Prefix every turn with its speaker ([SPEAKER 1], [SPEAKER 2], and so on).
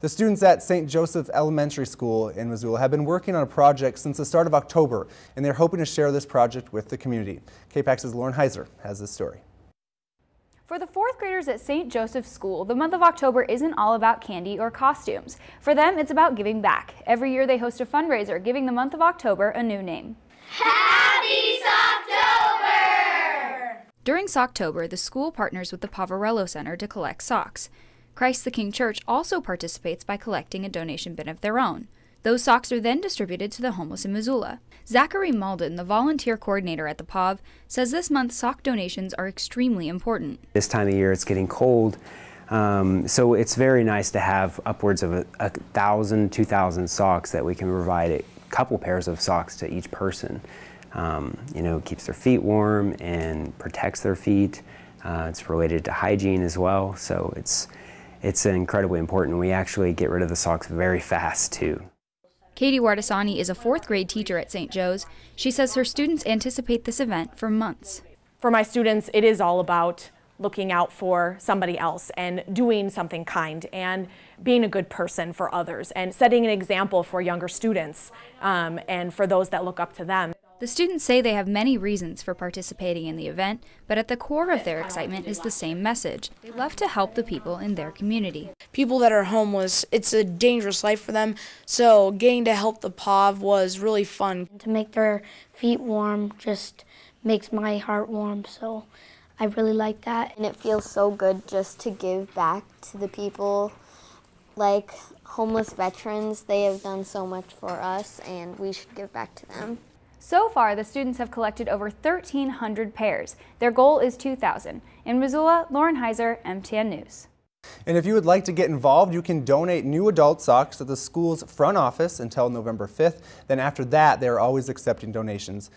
[SPEAKER 1] The students at St. Joseph Elementary School in Missoula have been working on a project since the start of October, and they're hoping to share this project with the community. KPAX's Lauren Heiser has this story.
[SPEAKER 2] For the fourth graders at St. Joseph School, the month of October isn't all about candy or costumes. For them, it's about giving back. Every year they host a fundraiser, giving the month of October a new name.
[SPEAKER 3] Happy Socktober!
[SPEAKER 2] During Socktober, the school partners with the Poverello Center to collect socks. Christ the King Church also participates by collecting a donation bin of their own. Those socks are then distributed to the homeless in Missoula. Zachary Malden, the volunteer coordinator at the POV, says this month's sock donations are extremely important.
[SPEAKER 4] This time of year it's getting cold, um, so it's very nice to have upwards of a, a thousand, two thousand socks that we can provide a couple pairs of socks to each person. Um, you know, keeps their feet warm and protects their feet. Uh, it's related to hygiene as well, so it's it's incredibly important. We actually get rid of the socks very fast too.
[SPEAKER 2] Katie Wardasani is a fourth grade teacher at St. Joe's. She says her students anticipate this event for months.
[SPEAKER 5] For my students, it is all about looking out for somebody else and doing something kind and being a good person for others and setting an example for younger students um, and for those that look up to them.
[SPEAKER 2] The students say they have many reasons for participating in the event, but at the core of their excitement is the same message. They love to help the people in their community.
[SPEAKER 6] People that are homeless, it's a dangerous life for them, so getting to help the POV was really fun.
[SPEAKER 7] To make their feet warm just makes my heart warm, so I really like that.
[SPEAKER 8] And it feels so good just to give back to the people like homeless veterans. They have done so much for us and we should give back to them.
[SPEAKER 2] So far, the students have collected over 1,300 pairs. Their goal is 2,000. In Missoula, Lauren Heiser, MTN News.
[SPEAKER 1] And if you would like to get involved, you can donate new adult socks at the school's front office until November 5th. Then after that, they're always accepting donations.